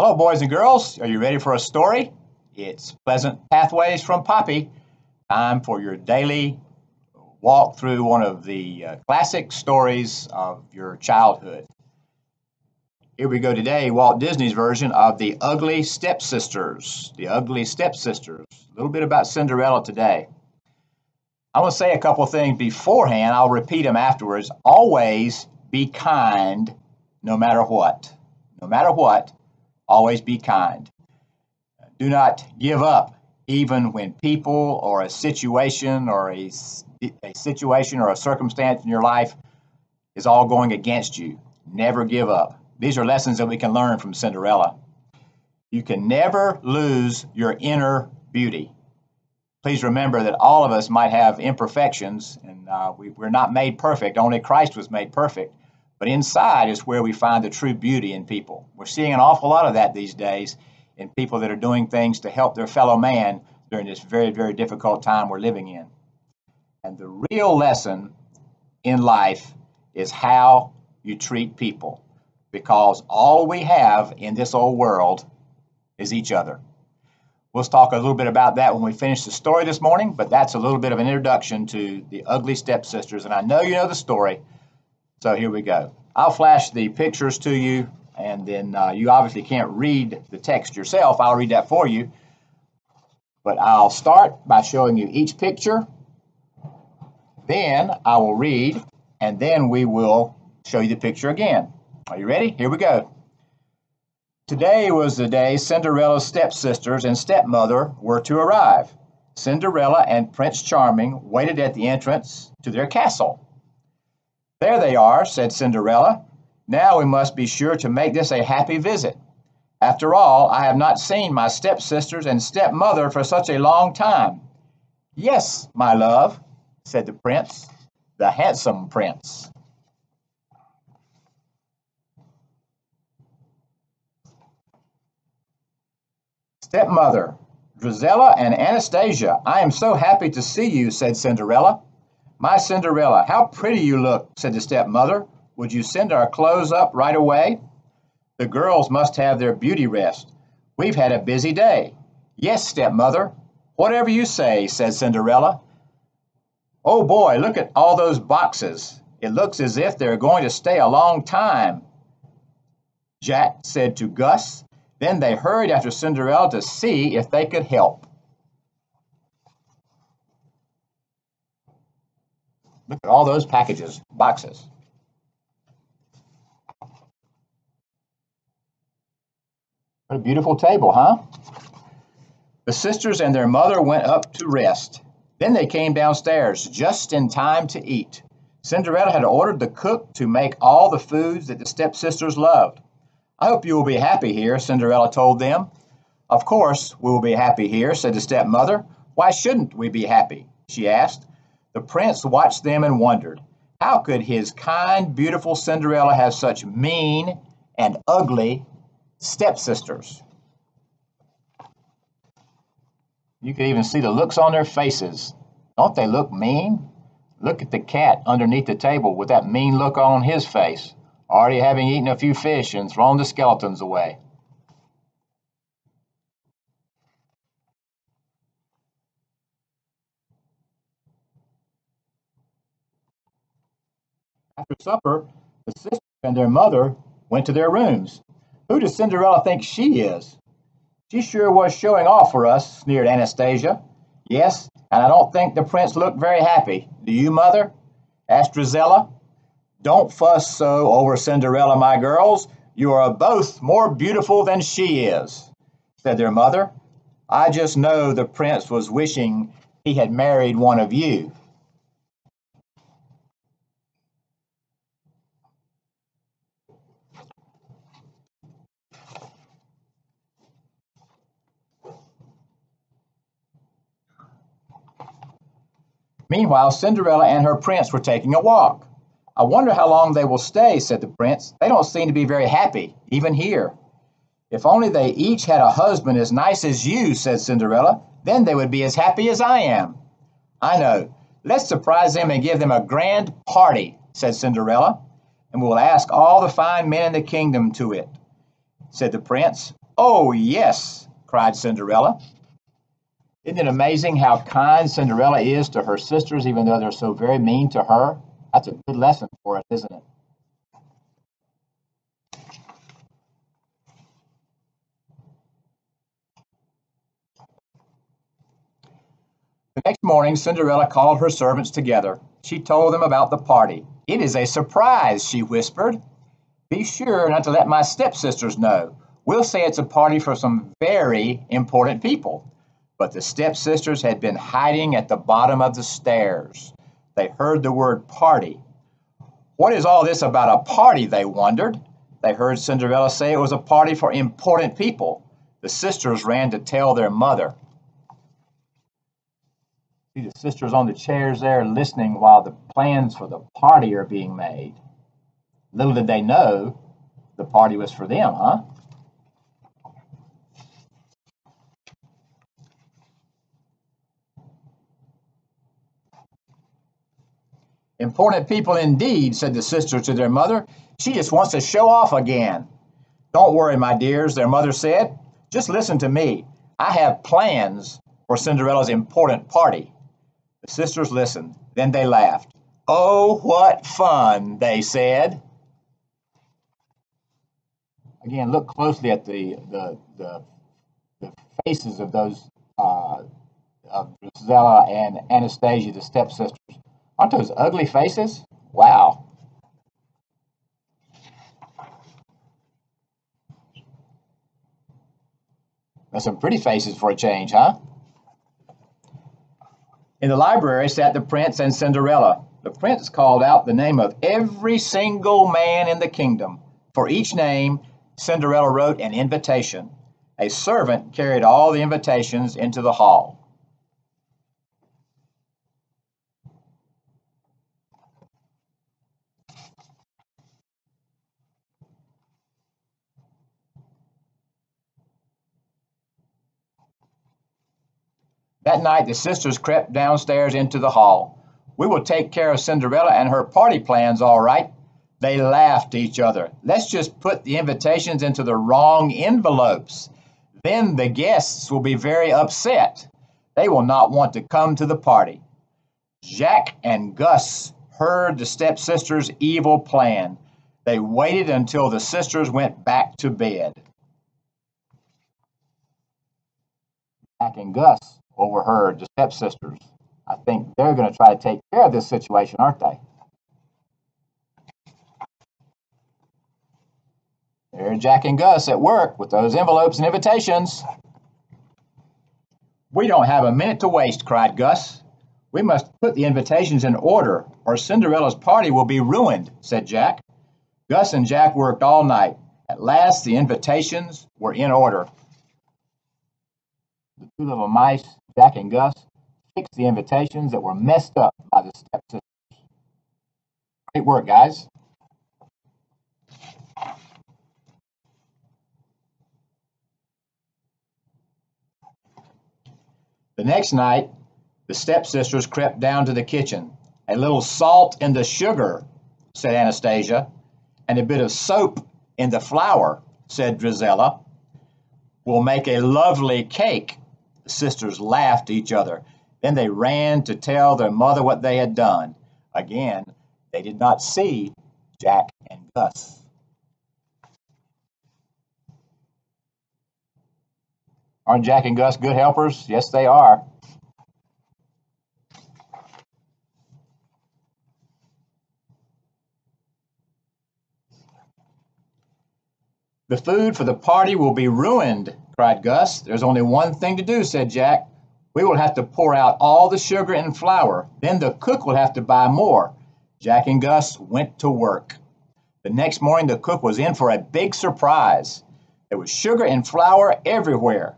Hello, boys and girls. Are you ready for a story? It's Pleasant Pathways from Poppy. Time for your daily walk through one of the uh, classic stories of your childhood. Here we go today, Walt Disney's version of The Ugly Stepsisters. The Ugly Stepsisters. A little bit about Cinderella today. I want to say a couple of things beforehand. I'll repeat them afterwards. Always be kind no matter what. No matter what, always be kind. Do not give up even when people or a situation or a, a situation or a circumstance in your life is all going against you. Never give up. These are lessons that we can learn from Cinderella. You can never lose your inner beauty. Please remember that all of us might have imperfections, and uh, we, we're not made perfect. Only Christ was made perfect. But inside is where we find the true beauty in people. We're seeing an awful lot of that these days in people that are doing things to help their fellow man during this very, very difficult time we're living in. And the real lesson in life is how you treat people because all we have in this old world is each other. We'll talk a little bit about that when we finish the story this morning, but that's a little bit of an introduction to the ugly stepsisters. And I know you know the story, so here we go. I'll flash the pictures to you, and then uh, you obviously can't read the text yourself. I'll read that for you. But I'll start by showing you each picture. Then I will read, and then we will show you the picture again. Are you ready? Here we go. Today was the day Cinderella's stepsisters and stepmother were to arrive. Cinderella and Prince Charming waited at the entrance to their castle. There they are, said Cinderella. Now we must be sure to make this a happy visit. After all, I have not seen my stepsisters and stepmother for such a long time. Yes, my love, said the prince, the handsome prince. Stepmother, Drizella and Anastasia, I am so happy to see you, said Cinderella. My Cinderella, how pretty you look, said the stepmother. Would you send our clothes up right away? The girls must have their beauty rest. We've had a busy day. Yes, stepmother. Whatever you say, said Cinderella. Oh boy, look at all those boxes. It looks as if they're going to stay a long time, Jack said to Gus. Then they hurried after Cinderella to see if they could help. Look at all those packages, boxes. What a beautiful table, huh? The sisters and their mother went up to rest. Then they came downstairs just in time to eat. Cinderella had ordered the cook to make all the foods that the stepsisters loved. I hope you will be happy here, Cinderella told them. Of course, we will be happy here, said the stepmother. Why shouldn't we be happy? she asked. The prince watched them and wondered, how could his kind, beautiful Cinderella have such mean and ugly stepsisters? You could even see the looks on their faces. Don't they look mean? Look at the cat underneath the table with that mean look on his face, already having eaten a few fish and thrown the skeletons away. After supper, the sisters and their mother went to their rooms. Who does Cinderella think she is? She sure was showing off for us, sneered Anastasia. Yes, and I don't think the prince looked very happy. Do you, mother? asked Drizella. Don't fuss so over Cinderella, my girls. You are both more beautiful than she is, said their mother. I just know the prince was wishing he had married one of you. Meanwhile, Cinderella and her prince were taking a walk. I wonder how long they will stay, said the prince. They don't seem to be very happy, even here. If only they each had a husband as nice as you, said Cinderella, then they would be as happy as I am. I know. Let's surprise them and give them a grand party, said Cinderella, and we'll ask all the fine men in the kingdom to it, said the prince. Oh, yes, cried Cinderella. Isn't it amazing how kind Cinderella is to her sisters, even though they're so very mean to her? That's a good lesson for us, isn't it? The next morning, Cinderella called her servants together. She told them about the party. It is a surprise, she whispered. Be sure not to let my stepsisters know. We'll say it's a party for some very important people. But the stepsisters had been hiding at the bottom of the stairs. They heard the word party. What is all this about a party? They wondered. They heard Cinderella say it was a party for important people. The sisters ran to tell their mother. See the sisters on the chairs there listening while the plans for the party are being made. Little did they know the party was for them, huh? Important people indeed, said the sister to their mother. She just wants to show off again. Don't worry, my dears, their mother said. Just listen to me. I have plans for Cinderella's important party. The sisters listened. Then they laughed. Oh, what fun, they said. Again, look closely at the, the, the, the faces of those, uh, of Drizella and Anastasia, the stepsisters. Aren't those ugly faces? Wow. That's some pretty faces for a change, huh? In the library sat the prince and Cinderella. The prince called out the name of every single man in the kingdom. For each name, Cinderella wrote an invitation. A servant carried all the invitations into the hall. That night, the sisters crept downstairs into the hall. We will take care of Cinderella and her party plans, all right. They laughed at each other. Let's just put the invitations into the wrong envelopes. Then the guests will be very upset. They will not want to come to the party. Jack and Gus heard the stepsisters' evil plan. They waited until the sisters went back to bed. Jack and Gus overheard the stepsisters. I think they're going to try to take care of this situation, aren't they? There Jack and Gus at work with those envelopes and invitations. We don't have a minute to waste, cried Gus. We must put the invitations in order, or Cinderella's party will be ruined, said Jack. Gus and Jack worked all night. At last, the invitations were in order. The two little mice Jack and Gus fixed the invitations that were messed up by the stepsisters. Great work, guys. The next night, the stepsisters crept down to the kitchen. A little salt in the sugar, said Anastasia, and a bit of soap in the flour, said Drizella, will make a lovely cake, sisters laughed at each other. Then they ran to tell their mother what they had done. Again, they did not see Jack and Gus. Aren't Jack and Gus good helpers? Yes, they are. The food for the party will be ruined, cried Gus. There's only one thing to do, said Jack. We will have to pour out all the sugar and flour. Then the cook will have to buy more. Jack and Gus went to work. The next morning, the cook was in for a big surprise. There was sugar and flour everywhere.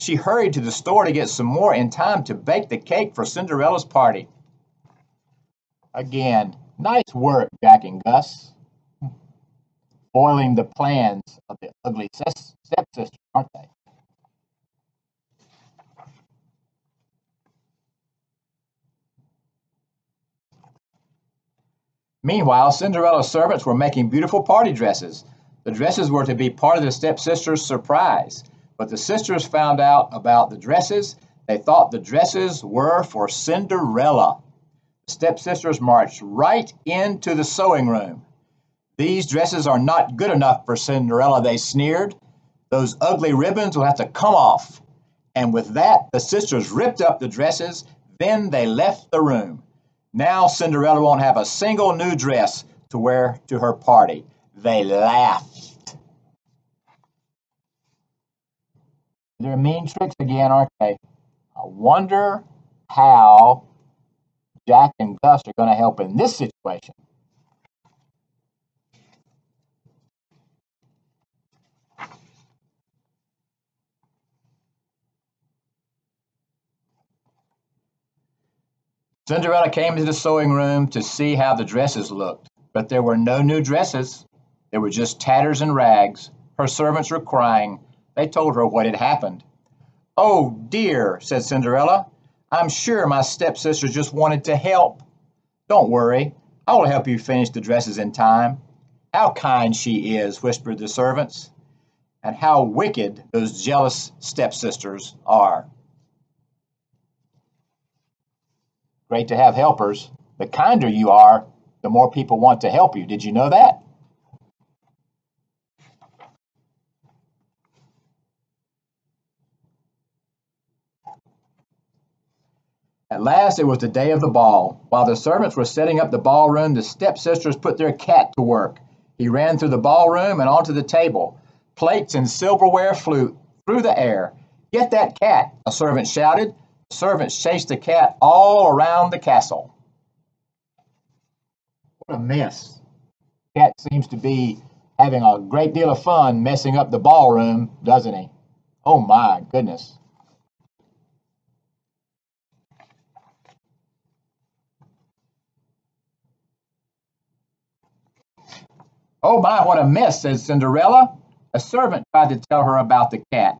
She hurried to the store to get some more in time to bake the cake for Cinderella's party. Again, nice work, Jack and Gus. Foiling the plans of the ugly stepsister, aren't they? Meanwhile, Cinderella's servants were making beautiful party dresses. The dresses were to be part of the stepsisters' surprise, but the sisters found out about the dresses. They thought the dresses were for Cinderella. The stepsisters marched right into the sewing room. These dresses are not good enough for Cinderella, they sneered. Those ugly ribbons will have to come off. And with that, the sisters ripped up the dresses. Then they left the room. Now Cinderella won't have a single new dress to wear to her party. They laughed. They're mean tricks again, aren't they? I wonder how Jack and Gus are going to help in this situation. Cinderella came into the sewing room to see how the dresses looked, but there were no new dresses. There were just tatters and rags. Her servants were crying. They told her what had happened. Oh, dear, said Cinderella. I'm sure my stepsister just wanted to help. Don't worry. I will help you finish the dresses in time. How kind she is, whispered the servants. And how wicked those jealous stepsisters are. Great to have helpers. The kinder you are, the more people want to help you. Did you know that? At last it was the day of the ball. While the servants were setting up the ballroom, the stepsisters put their cat to work. He ran through the ballroom and onto the table. Plates and silverware flew through the air. Get that cat, a servant shouted. Servants chased the cat all around the castle. What a mess. Cat seems to be having a great deal of fun messing up the ballroom, doesn't he? Oh my goodness. Oh my, what a mess, said Cinderella. A servant tried to tell her about the cat.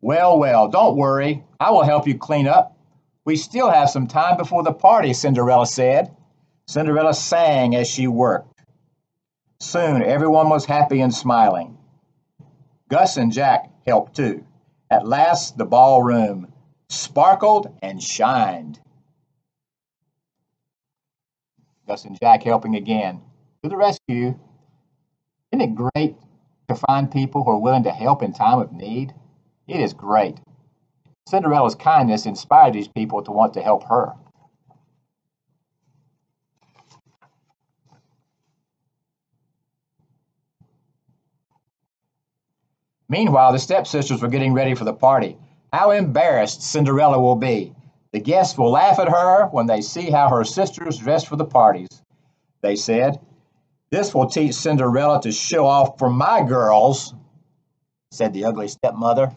Well, well, don't worry. I will help you clean up. We still have some time before the party, Cinderella said. Cinderella sang as she worked. Soon everyone was happy and smiling. Gus and Jack helped too. At last, the ballroom sparkled and shined. Gus and Jack helping again. To the rescue, isn't it great to find people who are willing to help in time of need? It is great. Cinderella's kindness inspired these people to want to help her. Meanwhile, the stepsisters were getting ready for the party. How embarrassed Cinderella will be. The guests will laugh at her when they see how her sisters dress for the parties. They said, this will teach Cinderella to show off for my girls, said the ugly stepmother.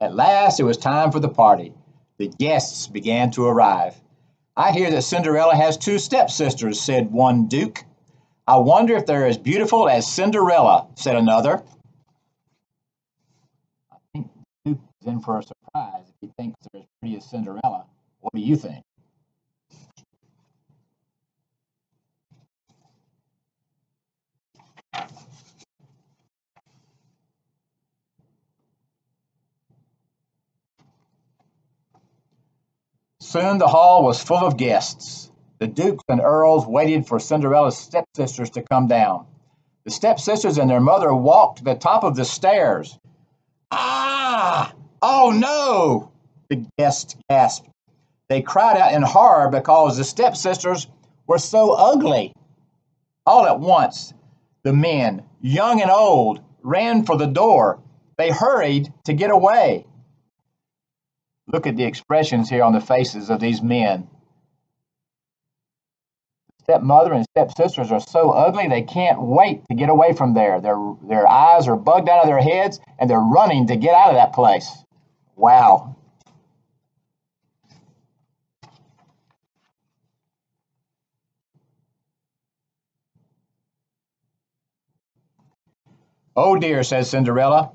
At last it was time for the party. The guests began to arrive. I hear that Cinderella has two stepsisters, said one duke. I wonder if they're as beautiful as Cinderella, said another. I think Duke is in for a surprise if he thinks they're as pretty as Cinderella. What do you think? Soon the hall was full of guests. The dukes and earls waited for Cinderella's stepsisters to come down. The stepsisters and their mother walked to the top of the stairs. Ah! Oh no! The guests gasped. They cried out in horror because the stepsisters were so ugly. All at once, the men, young and old, ran for the door. They hurried to get away. Look at the expressions here on the faces of these men stepmother and stepsisters are so ugly they can't wait to get away from there. Their, their eyes are bugged out of their heads and they're running to get out of that place. Wow. Oh dear, says Cinderella.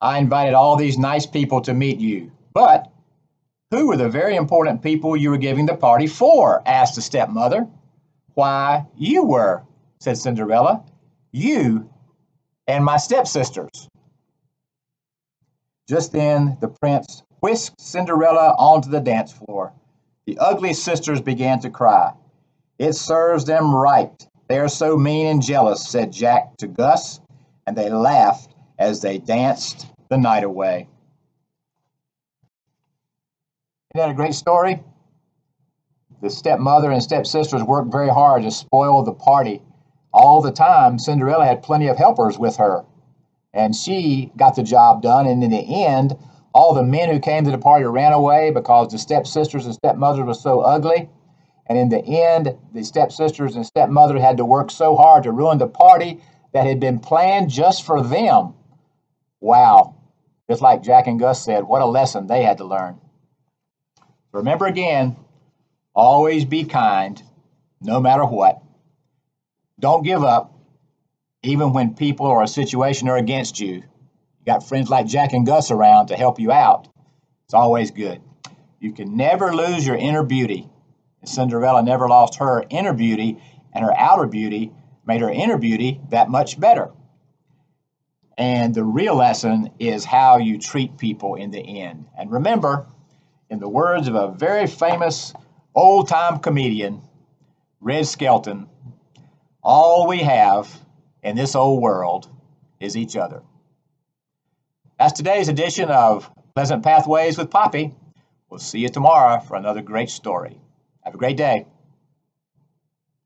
I invited all these nice people to meet you, but who were the very important people you were giving the party for? asked the stepmother. Why, you were, said Cinderella. You and my stepsisters. Just then the prince whisked Cinderella onto the dance floor. The ugly sisters began to cry. It serves them right. They are so mean and jealous, said Jack to Gus, and they laughed as they danced the night away. Isn't that a great story? The stepmother and stepsisters worked very hard to spoil the party. All the time, Cinderella had plenty of helpers with her, and she got the job done. And in the end, all the men who came to the party ran away because the stepsisters and stepmothers were so ugly. And in the end, the stepsisters and stepmother had to work so hard to ruin the party that had been planned just for them. Wow. Just like Jack and Gus said, what a lesson they had to learn. Remember again, always be kind, no matter what. Don't give up, even when people or a situation are against you. You got friends like Jack and Gus around to help you out. It's always good. You can never lose your inner beauty. Cinderella never lost her inner beauty, and her outer beauty made her inner beauty that much better. And the real lesson is how you treat people in the end. And remember, in the words of a very famous old time comedian, Red Skelton, all we have in this old world is each other. That's today's edition of Pleasant Pathways with Poppy. We'll see you tomorrow for another great story. Have a great day.